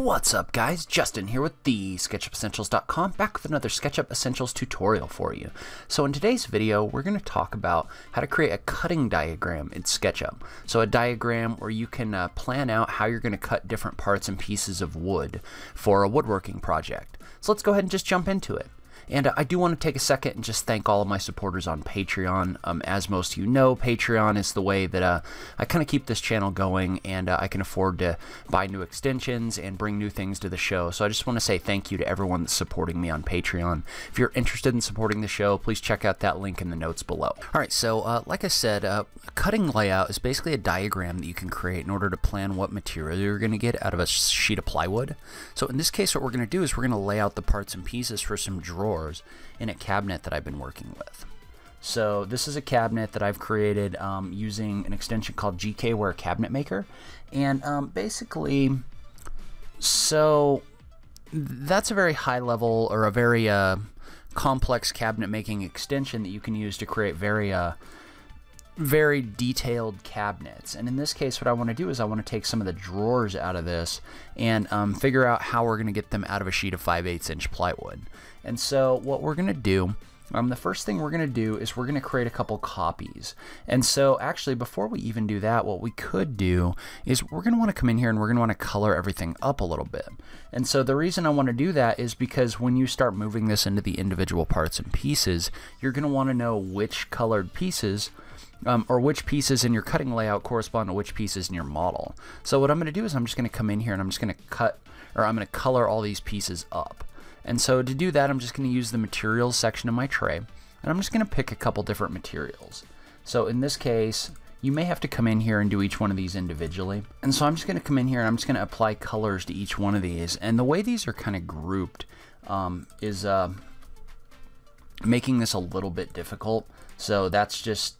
What's up guys, Justin here with the SketchUpEssentials.com back with another SketchUp Essentials tutorial for you. So in today's video we're going to talk about how to create a cutting diagram in SketchUp. So a diagram where you can uh, plan out how you're going to cut different parts and pieces of wood for a woodworking project. So let's go ahead and just jump into it. And I do want to take a second and just thank all of my supporters on Patreon. Um, as most of you know, Patreon is the way that uh, I kind of keep this channel going and uh, I can afford to buy new extensions and bring new things to the show. So I just want to say thank you to everyone that's supporting me on Patreon. If you're interested in supporting the show, please check out that link in the notes below. All right, so uh, like I said, uh, cutting layout is basically a diagram that you can create in order to plan what material you're going to get out of a sheet of plywood. So in this case, what we're going to do is we're going to lay out the parts and pieces for some drawers drawers in a cabinet that I've been working with. So this is a cabinet that I've created um, using an extension called GKware Cabinet Maker. And um, basically, so that's a very high level or a very uh, complex cabinet making extension that you can use to create very uh, very detailed cabinets. And in this case, what I want to do is I want to take some of the drawers out of this and um, figure out how we're going to get them out of a sheet of 5 8 inch plywood. And so what we're going to do um, the first thing we're going to do is we're going to create a couple copies. And so actually before we even do that, what we could do is we're going to want to come in here and we're going to want to color everything up a little bit. And so the reason I want to do that is because when you start moving this into the individual parts and pieces, you're going to want to know which colored pieces um, or which pieces in your cutting layout correspond to which pieces in your model. So what I'm going to do is I'm just going to come in here and I'm just going to cut, or I'm going to color all these pieces up. And so to do that, I'm just going to use the materials section of my tray, and I'm just going to pick a couple different materials. So in this case, you may have to come in here and do each one of these individually. And so I'm just going to come in here and I'm just going to apply colors to each one of these. And the way these are kind of grouped um, is uh, making this a little bit difficult. So that's just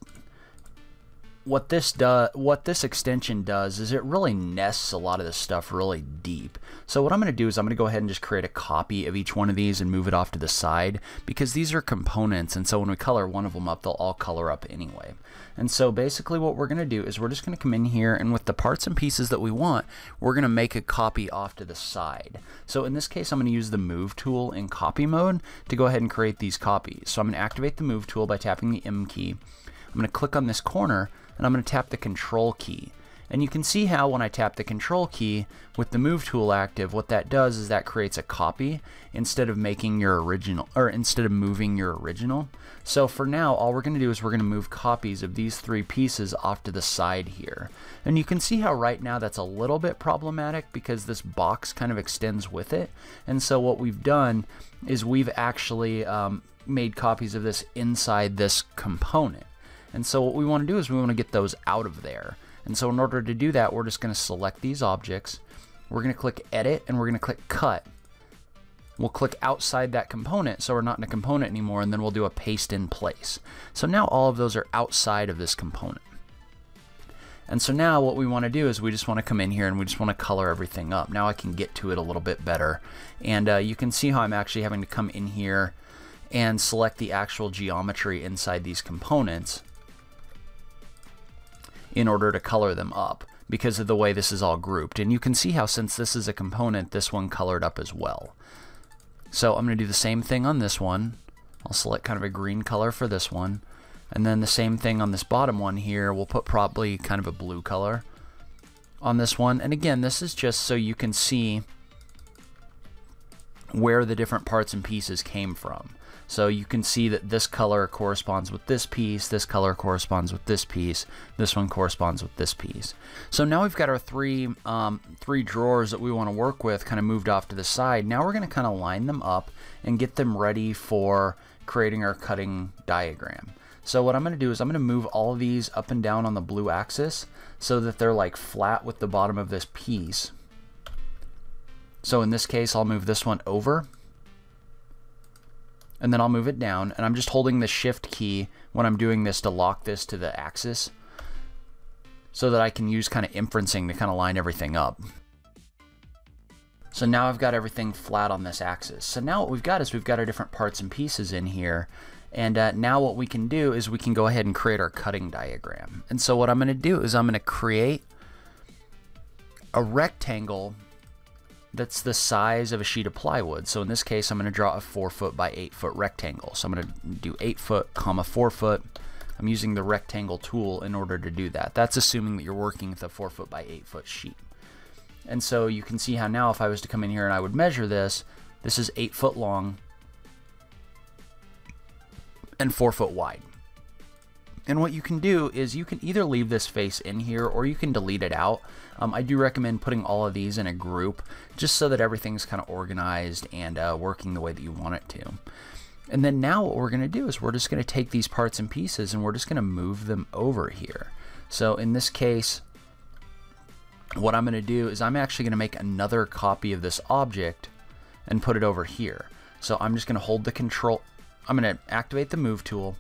what this does what this extension does is it really nests a lot of this stuff really deep. So what I'm going to do is I'm going to go ahead and just create a copy of each one of these and move it off to the side because these are components and so when we color one of them up they'll all color up anyway. And so basically what we're going to do is we're just going to come in here and with the parts and pieces that we want we're going to make a copy off to the side. So in this case I'm going to use the move tool in copy mode to go ahead and create these copies. So I'm going to activate the move tool by tapping the M key. I'm going to click on this corner and I'm going to tap the control key. And you can see how when I tap the control key with the move tool active, what that does is that creates a copy instead of making your original, or instead of moving your original. So for now, all we're going to do is we're going to move copies of these three pieces off to the side here. And you can see how right now that's a little bit problematic because this box kind of extends with it. And so what we've done is we've actually um, made copies of this inside this component. And so what we want to do is we want to get those out of there. And so in order to do that, we're just going to select these objects. We're going to click Edit, and we're going to click Cut. We'll click outside that component, so we're not in a component anymore, and then we'll do a paste in place. So now all of those are outside of this component. And so now what we want to do is we just want to come in here and we just want to color everything up. Now I can get to it a little bit better. And uh, you can see how I'm actually having to come in here and select the actual geometry inside these components in order to color them up because of the way this is all grouped. And you can see how since this is a component, this one colored up as well. So I'm going to do the same thing on this one. I'll select kind of a green color for this one. And then the same thing on this bottom one here. We'll put probably kind of a blue color on this one. And again, this is just so you can see where the different parts and pieces came from. So you can see that this color corresponds with this piece, this color corresponds with this piece, this one corresponds with this piece. So now we've got our three, um, three drawers that we want to work with kind of moved off to the side. Now we're going to kind of line them up and get them ready for creating our cutting diagram. So what I'm going to do is I'm going to move all of these up and down on the blue axis so that they're like flat with the bottom of this piece. So in this case, I'll move this one over and then I'll move it down and I'm just holding the shift key when I'm doing this to lock this to the axis so that I can use kind of inferencing to kind of line everything up. So now I've got everything flat on this axis. So now what we've got is we've got our different parts and pieces in here. And uh, now what we can do is we can go ahead and create our cutting diagram. And so what I'm going to do is I'm going to create a rectangle that's the size of a sheet of plywood. So in this case, I'm going to draw a 4 foot by 8 foot rectangle. So I'm going to do 8 foot, comma 4 foot. I'm using the rectangle tool in order to do that. That's assuming that you're working with a 4 foot by 8 foot sheet. And so you can see how now if I was to come in here and I would measure this, this is 8 foot long and 4 foot wide. And what you can do is you can either leave this face in here or you can delete it out. Um, I do recommend putting all of these in a group just so that everything's kind of organized and uh, working the way that you want it to. And then now what we're going to do is we're just going to take these parts and pieces and we're just going to move them over here. So in this case, what I'm going to do is I'm actually going to make another copy of this object and put it over here. So I'm just going to hold the control, I'm going to activate the move tool,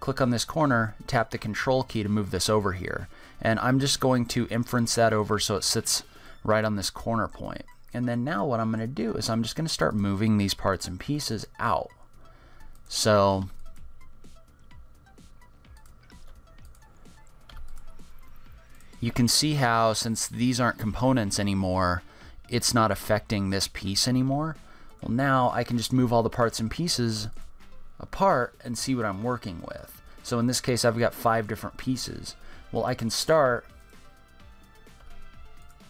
click on this corner, tap the control key to move this over here. And I'm just going to inference that over so it sits right on this corner point. And then now what I'm going to do is I'm just going to start moving these parts and pieces out. So you can see how since these aren't components anymore, it's not affecting this piece anymore. Well now I can just move all the parts and pieces apart and see what I'm working with. So in this case I've got five different pieces. Well I can start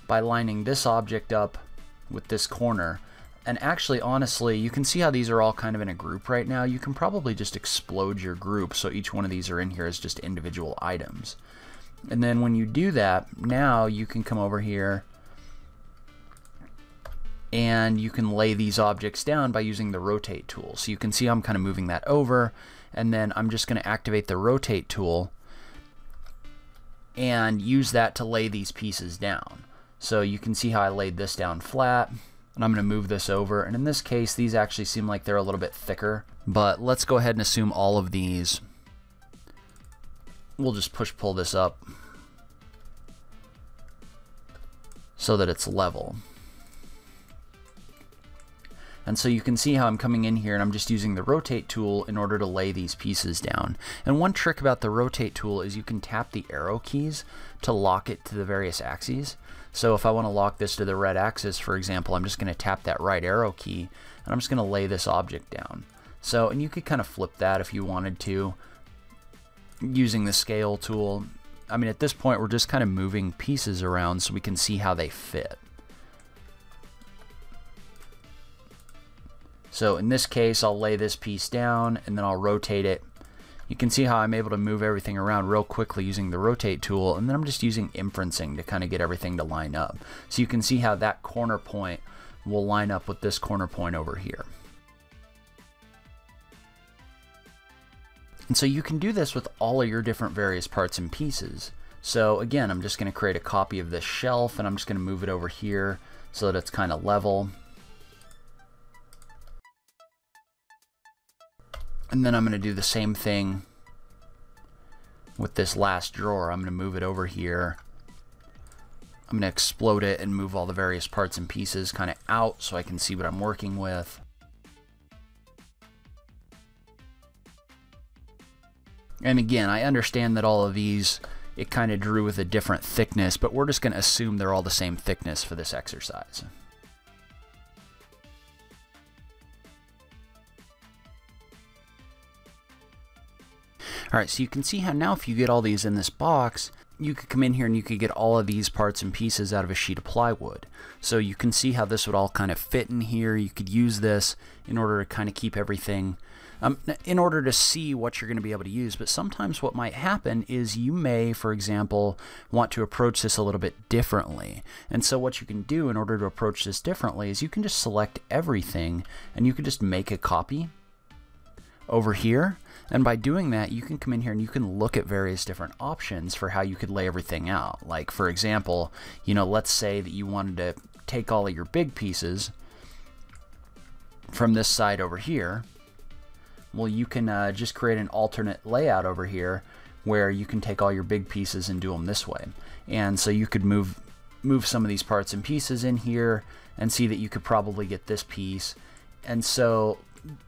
by lining this object up with this corner and actually, honestly, you can see how these are all kind of in a group right now. You can probably just explode your group so each one of these are in here as just individual items. And then when you do that, now you can come over here and you can lay these objects down by using the rotate tool. So you can see I'm kind of moving that over and then I'm just going to activate the rotate tool and use that to lay these pieces down. So you can see how I laid this down flat and I'm going to move this over. And in this case, these actually seem like they're a little bit thicker, but let's go ahead and assume all of these. We'll just push pull this up so that it's level. And so you can see how I'm coming in here and I'm just using the rotate tool in order to lay these pieces down. And one trick about the rotate tool is you can tap the arrow keys to lock it to the various axes. So if I want to lock this to the red axis, for example, I'm just going to tap that right arrow key and I'm just going to lay this object down. So, and you could kind of flip that if you wanted to using the scale tool. I mean, at this point, we're just kind of moving pieces around so we can see how they fit. So in this case, I'll lay this piece down and then I'll rotate it you can see how I'm able to move everything around real quickly using the rotate tool and then I'm just using inferencing to kind of get everything to line up. So you can see how that corner point will line up with this corner point over here. And so you can do this with all of your different various parts and pieces. So again, I'm just going to create a copy of this shelf and I'm just going to move it over here so that it's kind of level. And then I'm going to do the same thing with this last drawer. I'm going to move it over here. I'm going to explode it and move all the various parts and pieces kind of out so I can see what I'm working with. And again, I understand that all of these, it kind of drew with a different thickness, but we're just going to assume they're all the same thickness for this exercise. All right, so you can see how now if you get all these in this box, you could come in here and you could get all of these parts and pieces out of a sheet of plywood. So you can see how this would all kind of fit in here. You could use this in order to kind of keep everything, um, in order to see what you're going to be able to use. But sometimes what might happen is you may, for example, want to approach this a little bit differently. And so what you can do in order to approach this differently is you can just select everything and you can just make a copy over here and by doing that, you can come in here and you can look at various different options for how you could lay everything out. Like, for example, you know, let's say that you wanted to take all of your big pieces from this side over here. Well, you can uh, just create an alternate layout over here where you can take all your big pieces and do them this way. And so you could move move some of these parts and pieces in here and see that you could probably get this piece. And so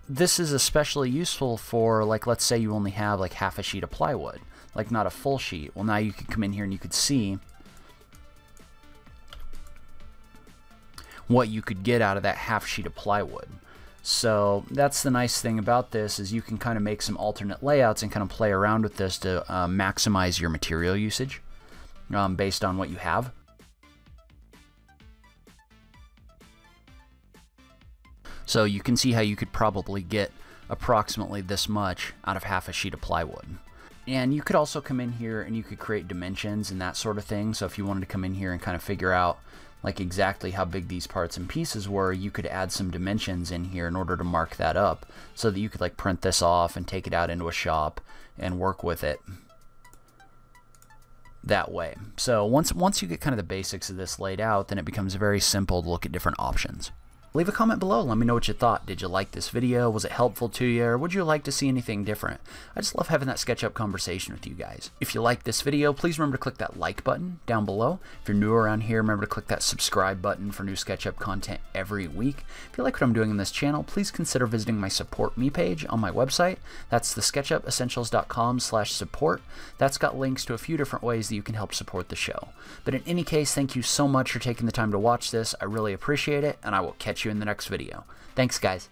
this is especially useful for like let's say you only have like half a sheet of plywood like not a full sheet well now you could come in here and you could see what you could get out of that half sheet of plywood. So that's the nice thing about this is you can kind of make some alternate layouts and kind of play around with this to uh, maximize your material usage um, based on what you have. So you can see how you could probably get approximately this much out of half a sheet of plywood. And you could also come in here and you could create dimensions and that sort of thing. So if you wanted to come in here and kind of figure out like exactly how big these parts and pieces were, you could add some dimensions in here in order to mark that up so that you could like print this off and take it out into a shop and work with it that way. So once once you get kind of the basics of this laid out, then it becomes very simple to look at different options. Leave a comment below. Let me know what you thought. Did you like this video? Was it helpful to you? Or would you like to see anything different? I just love having that SketchUp conversation with you guys. If you like this video, please remember to click that like button down below. If you're new around here, remember to click that subscribe button for new SketchUp content every week. If you like what I'm doing in this channel, please consider visiting my Support Me page on my website. That's the SketchUpEssentials.com slash support. That's got links to a few different ways that you can help support the show. But in any case, thank you so much for taking the time to watch this. I really appreciate it, and I will catch you in the next video. Thanks, guys.